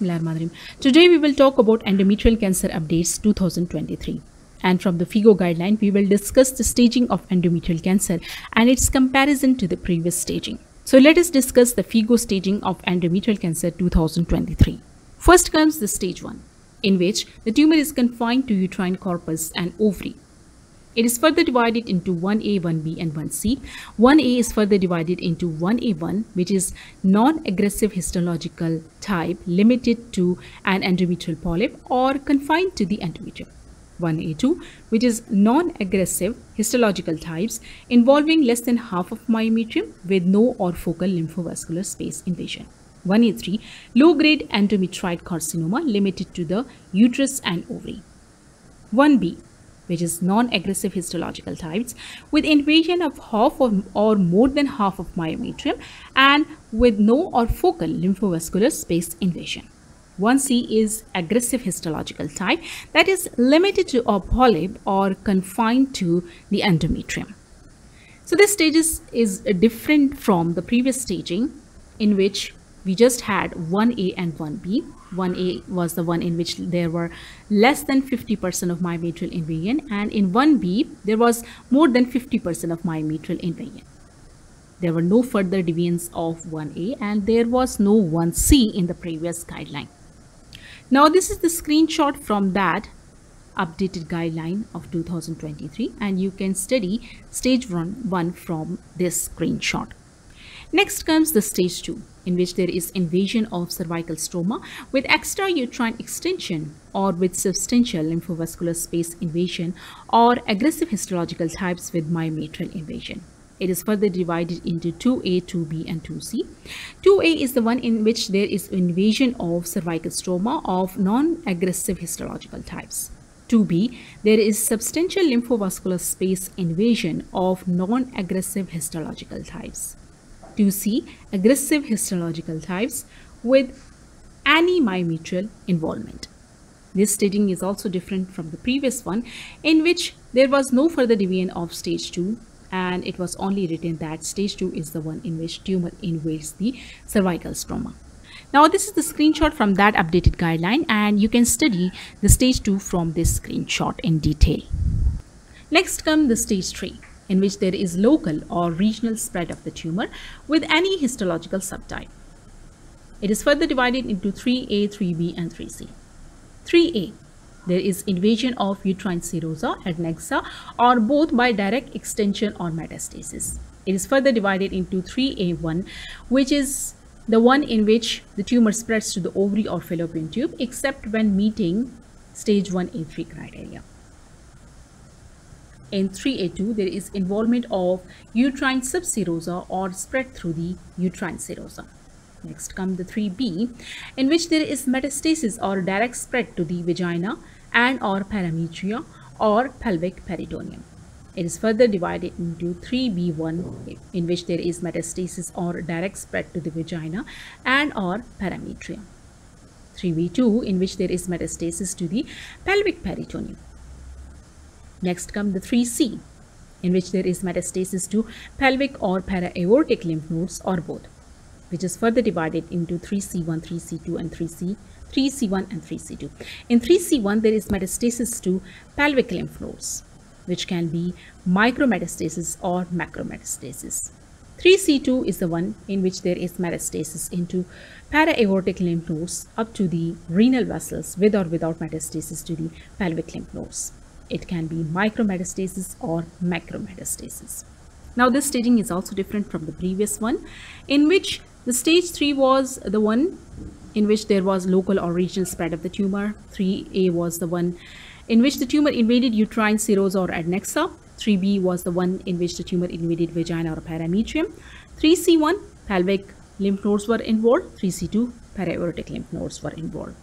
Bismillahirrahmanirrahim. Today we will talk about endometrial cancer updates 2023. And from the FIGO guideline, we will discuss the staging of endometrial cancer and its comparison to the previous staging. So let us discuss the FIGO staging of endometrial cancer 2023. First comes the stage 1, in which the tumor is confined to uterine corpus and ovary. It is further divided into 1A, 1B and 1C. 1A is further divided into 1A1 which is non-aggressive histological type limited to an endometrial polyp or confined to the endometrium. 1A2 which is non-aggressive histological types involving less than half of myometrium with no or focal lymphovascular space invasion. 1A3 low-grade endometrioid carcinoma limited to the uterus and ovary. 1B which is non-aggressive histological types with invasion of half or, or more than half of myometrium and with no or focal lymphovascular space invasion. 1C is aggressive histological type that is limited to a polyp or confined to the endometrium. So this stage is, is different from the previous staging in which we just had 1A and 1B. 1A was the one in which there were less than 50% of myometrial invasion and in 1B there was more than 50% of myometrial invasion. There were no further deviance of 1A and there was no 1C in the previous guideline. Now this is the screenshot from that updated guideline of 2023 and you can study stage 1, one from this screenshot. Next comes the stage 2 in which there is invasion of cervical stroma with extra uterine extension or with substantial lymphovascular space invasion or aggressive histological types with myometrial invasion. It is further divided into 2A, 2B and 2C. 2A is the one in which there is invasion of cervical stroma of non-aggressive histological types. 2B, there is substantial lymphovascular space invasion of non-aggressive histological types 2C aggressive histological types with any myometrial involvement. This staging is also different from the previous one in which there was no further deviation of stage 2 and it was only written that stage 2 is the one in which tumor invades the cervical stroma. Now this is the screenshot from that updated guideline and you can study the stage 2 from this screenshot in detail. Next come the stage 3 in which there is local or regional spread of the tumor with any histological subtype. It is further divided into 3A, 3B and 3C. 3A there is invasion of uterine serosa, adnexa or both by direct extension or metastasis. It is further divided into 3A1 which is the one in which the tumor spreads to the ovary or fallopian tube except when meeting stage 1A3 criteria. In 3A2, there is involvement of uterine subserosa or spread through the uterine serosa. Next come the 3B, in which there is metastasis or direct spread to the vagina and or parametria or pelvic peritoneum. It is further divided into 3B1 in which there is metastasis or direct spread to the vagina and or parametria. 3B2 in which there is metastasis to the pelvic peritoneum. Next come the 3C, in which there is metastasis to pelvic or para-aortic lymph nodes or both, which is further divided into 3C1, 3C2 and 3C, 3C1 and 3C2. In 3C1, there is metastasis to pelvic lymph nodes, which can be micrometastasis or macrometastasis. 3C2 is the one in which there is metastasis into para-aortic lymph nodes up to the renal vessels with or without metastasis to the pelvic lymph nodes. It can be micrometastasis or macrometastasis. Now this staging is also different from the previous one in which the stage 3 was the one in which there was local or regional spread of the tumor. 3A was the one in which the tumor invaded uterine serosa or adnexa. 3B was the one in which the tumor invaded vagina or parametrium. 3C1 pelvic lymph nodes were involved. 3C2 para-aortic lymph nodes were involved.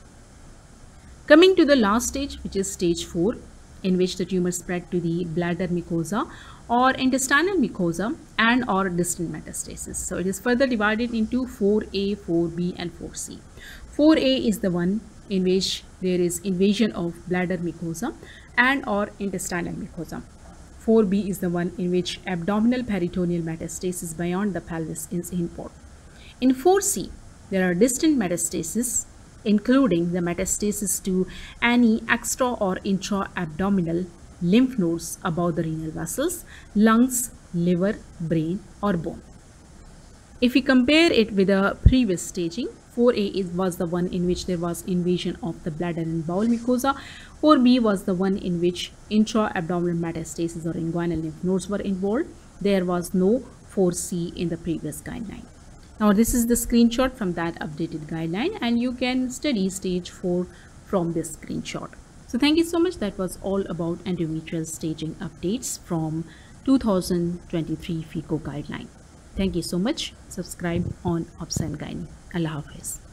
Coming to the last stage which is stage 4 in which the tumor spread to the bladder mucosa or intestinal mucosa and or distant metastasis. So it is further divided into 4A, 4B and 4C. 4A is the one in which there is invasion of bladder mucosa and or intestinal mucosa. 4B is the one in which abdominal peritoneal metastasis beyond the pelvis is involved. In 4C, there are distant metastasis including the metastasis to any extra or intra-abdominal lymph nodes above the renal vessels, lungs, liver, brain or bone. If we compare it with the previous staging, 4A was the one in which there was invasion of the bladder and bowel mucosa. 4B was the one in which intra-abdominal metastasis or inguinal lymph nodes were involved. There was no 4C in the previous guideline. Now this is the screenshot from that updated guideline and you can study stage 4 from this screenshot. So thank you so much. That was all about endometrial staging updates from 2023 FIGO guideline. Thank you so much. Subscribe on Obs and Gynae. Allah Hafiz.